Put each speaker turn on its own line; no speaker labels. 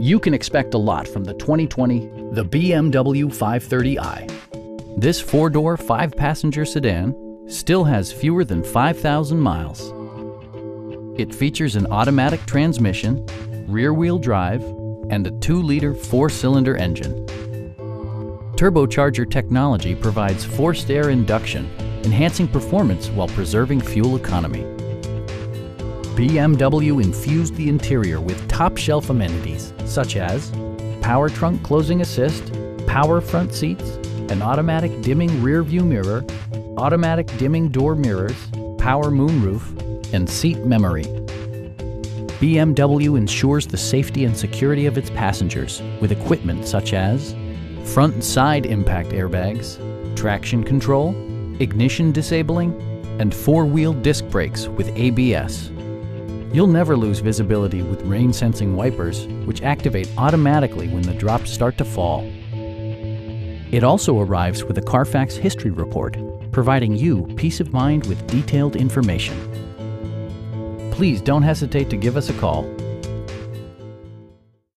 You can expect a lot from the 2020 the BMW 530i. This four-door, five-passenger sedan still has fewer than 5,000 miles. It features an automatic transmission, rear-wheel drive, and a 2-liter four-cylinder engine. Turbocharger technology provides forced air induction, enhancing performance while preserving fuel economy. BMW infused the interior with top-shelf amenities such as power trunk closing assist, power front seats, an automatic dimming rear view mirror, automatic dimming door mirrors, power moonroof, and seat memory. BMW ensures the safety and security of its passengers with equipment such as front and side impact airbags, traction control, ignition disabling, and four-wheel disc brakes with ABS. You'll never lose visibility with rain sensing wipers, which activate automatically when the drops start to fall. It also arrives with a Carfax history report, providing you peace of mind with detailed information. Please don't hesitate to give us a call